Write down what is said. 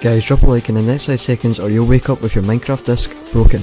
Guys, drop a like in the next 5 seconds or you'll wake up with your Minecraft disc broken.